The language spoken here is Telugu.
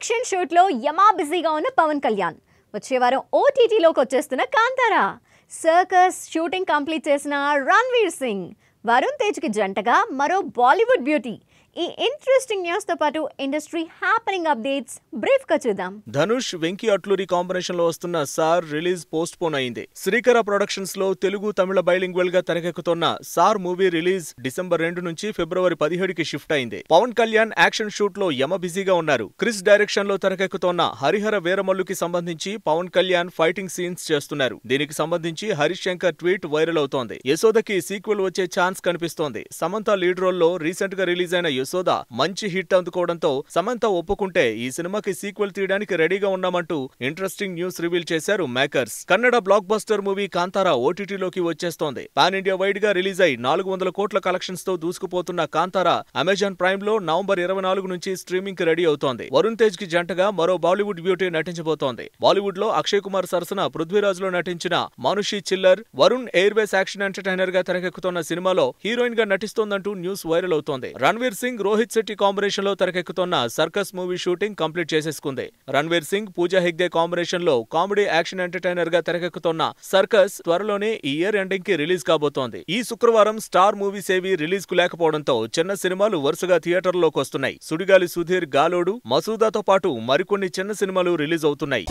యాక్షన్ షూట్లో యమా బిజీగా ఉన్న పవన్ కళ్యాణ్. వచ్చే వారం ఓటీటీలోకి వచ్చేస్తున్న కాంతారా. సర్కస్ షూటింగ్ కంప్లీట్ చేసిన రణ్వీర్ సింగ్. వరుణ్ తేజ్కి జంటగా మరో బాలీవుడ్ బ్యూటీ ఈ ఇంట్రెస్టింగ్ న్యూస్తో పాటు ఇండస్ట్రీ హ్యాపెనింగ్ అప్డేట్స్ బ్రీఫ్గా చూద్దాం. ధనుష్ వెంకీ అట్లూరి కాంబినేషన్లో వస్తున్న సార్ రిలీజ్ పోస్ట్ పోన్ అయింది. శ్రీకర ప్రొడక్షన్స్లో తెలుగు తమిళ బైలింగ్వల్గా తెరకెక్కుతున్న సార్ మూవీ రిలీజ్ డిసెంబర్ రెండు నుంచి ఫిబ్రవరి పదిహేడుకి షిఫ్ట్ అయింది. పవన్ కళ్యాణ్ యాక్షన్ షూట్లో యమ బిజీగా ఉన్నారు. క్రిస్ డైరెక్షన్లో తెరకెక్కుతోన్న హరిహర వీరమల్లుకి సంబంధించి పవన్ కళ్యాణ్ ఫైటింగ్ సీన్స్ చేస్తున్నారు. దీనికి సంబంధించి హరీష్ శంకర్ ట్వీట్ వైరల్ అవుతోంది. యశోదకి సీక్వెల్ వచ్చే ఛాన్స్ కనిపిస్తోంది. సమంత లీడ్ రోల్లో రీసెంట్గా రిలీజ్ అయిన యశోద మంచి హిట్ అందుకోవడంతో సమంత ఒప్పుకుంటే ఈ సినిమాకి సీక్వెల్ తీయడానికి రెడీగా ఉన్నామంటూ ఇంట్రెస్టింగ్ న్యూస్ రివీల్ చేశారు makers. Kannada blockbuster movie Kantara ఓటీటీలోకి వచ్చేస్తోంది. పాన్ ఇండియా వైడ్గా రిలీజ్ అయి నాలుగు వందల కోట్ల కలెక్షన్స్తో దూసుకుపోతున్న కాంతారా అమెజాన్ ప్రైమ్లో నవంబర్ ఇరవై నాలుగు నుంచి స్ట్రీమింగ్కి రెడీ అవుతోంది. వరుణ్ తేజ్కి జంటగా మరో బాలీవుడ్ బ్యూటీ నటించబోతోంది. బాలీవుడ్లో అక్షయ్ కుమార్ సరసన పృథ్వీరాజ్లో నటించిన మానుషి చిల్లర్ వరుణ్ ఎయిర్వేస్ యాక్షన్ ఎంటర్టైనర్గా తెరకెక్కుతున్న సినిమాలో హీరోయిన్గా నటిస్తోందంటూ న్యూస్ వైరల్ అవుతోంది. రణ్వీర్ సింగ్ రోహిత్ శెట్టి కాంబినేషన్లో తెరకెక్కుతున్న సర్కస్ మూవీ షూటింగ్ కంప్లీట్ చేసేసుకుంది. రణ్వీర్ సింగ్ పూజా హెగ్డే కాంబినేషన్లో కామెడీ యాక్షన్ ఎంటర్టైనర్గా తెరకెక్కుతున్న సర్కస్ త్వరలోనే ఈ ఇయర్ ఎండింగ్కి రిలీజ్ కాబోతోంది. ఈ శుక్రవారం స్టార్ మూవీస్ ఏవి రిలీజ్కు లేకపోవడంతో చిన్న సినిమాలు వరుసగా థియేటర్లోకి వస్తున్నాయి సుడిగాలి సుధీర్ గాలోడు మసూదాతో పాటు మరికొన్ని చిన్న సినిమాలు రిలీజ్ అవుతున్నాయి.